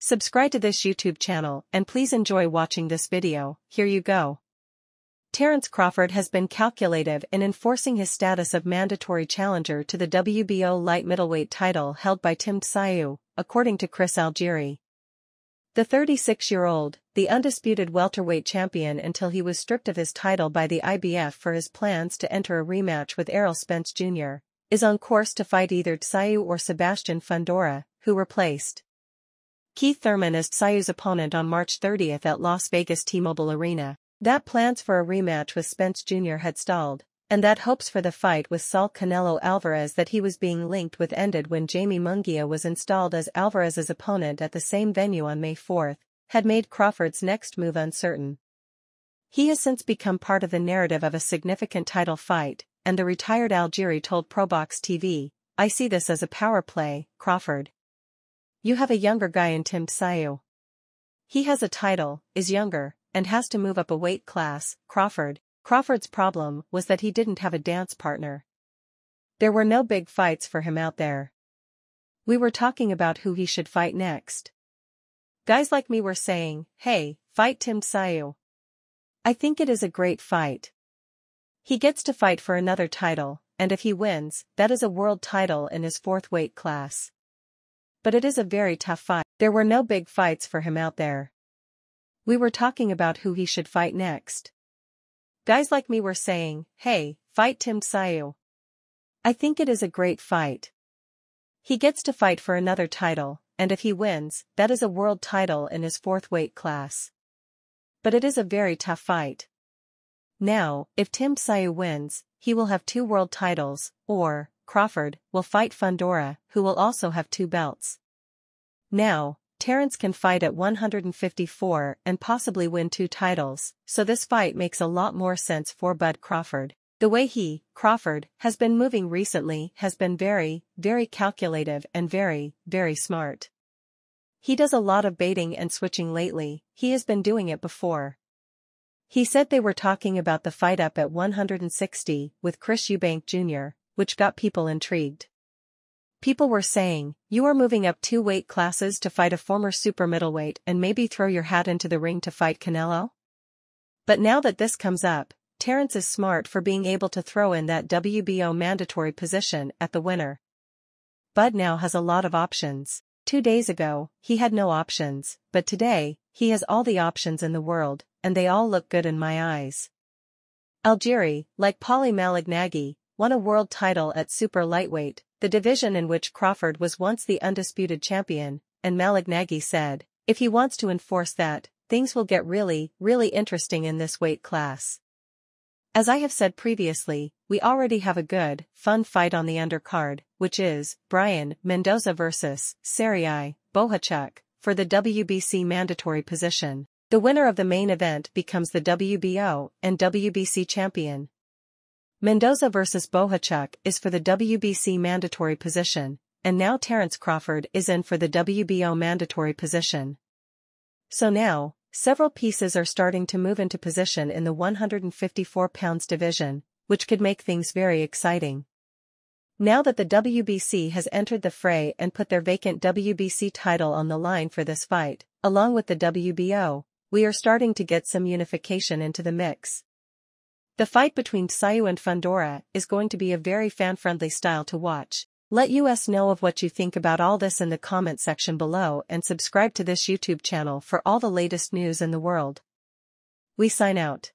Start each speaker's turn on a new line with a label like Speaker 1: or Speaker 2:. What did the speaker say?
Speaker 1: Subscribe to this YouTube channel and please enjoy watching this video, here you go. Terence Crawford has been calculative in enforcing his status of mandatory challenger to the WBO light middleweight title held by Tim Tszyu, according to Chris Algieri. The 36-year-old, the undisputed welterweight champion until he was stripped of his title by the IBF for his plans to enter a rematch with Errol Spence Jr., is on course to fight either Tszyu or Sebastian Fundora, who replaced Keith Thurman as Tszyu's opponent on March 30 at Las Vegas T-Mobile Arena. That plans for a rematch with Spence Jr. had stalled, and that hopes for the fight with Saul Canelo Alvarez that he was being linked with ended when Jaime Munguia was installed as Alvarez's opponent at the same venue on May 4, had made Crawford's next move uncertain. He has since become part of the narrative of a significant title fight, and the retired Algieri told ProBox TV, I see this as a power play, Crawford. You have a younger guy in Tim Tszyu. He has a title, is younger, and has to move up a weight class, Crawford. Crawford's problem was that he didn't have a dance partner. There were no big fights for him out there. We were talking about who he should fight next. Guys like me were saying, hey, fight Tim Tszyu. I think it is a great fight. He gets to fight for another title, and if he wins, that is a world title in his fourth weight class. But it is a very tough fight. There were no big fights for him out there. We were talking about who he should fight next. Guys like me were saying, hey, fight Tim Tszyu. I think it is a great fight. He gets to fight for another title, and if he wins, that is a world title in his fourth weight class. But it is a very tough fight. Now, if Tim Tszyu wins, he will have two world titles, or, Crawford, will fight Fundora, who will also have two belts. Now, Terence can fight at 154 and possibly win two titles, so this fight makes a lot more sense for Bud Crawford. The way he, Crawford, has been moving recently has been very, very calculative and very, very smart. He does a lot of baiting and switching lately, he has been doing it before. He said they were talking about the fight up at 160 with Chris Eubank Jr., which got people intrigued. People were saying, you are moving up two weight classes to fight a former super middleweight and maybe throw your hat into the ring to fight Canelo? But now that this comes up, Terence is smart for being able to throw in that WBO mandatory position at the winner. Bud now has a lot of options. Two days ago, he had no options, but today, he has all the options in the world, and they all look good in my eyes. Algieri, like Paulie Malignaggi, won a world title at super lightweight, the division in which Crawford was once the undisputed champion, and Malignaggi said, if he wants to enforce that, things will get really, really interesting in this weight class. As I have said previously, we already have a good, fun fight on the undercard, which is, Brian Mendoza vs. Sergey Bohachuk, for the WBC mandatory position. The winner of the main event becomes the WBO and WBC champion, Mendoza vs Bohachuk is for the WBC mandatory position, and now Terence Crawford is in for the WBO mandatory position. So now, several pieces are starting to move into position in the 154 pounds division, which could make things very exciting. Now that the WBC has entered the fray and put their vacant WBC title on the line for this fight, along with the WBO, we are starting to get some unification into the mix. The fight between Tszyu and Fundora is going to be a very fan-friendly style to watch. Let us know of what you think about all this in the comment section below and subscribe to this YouTube channel for all the latest news in the world. We sign out.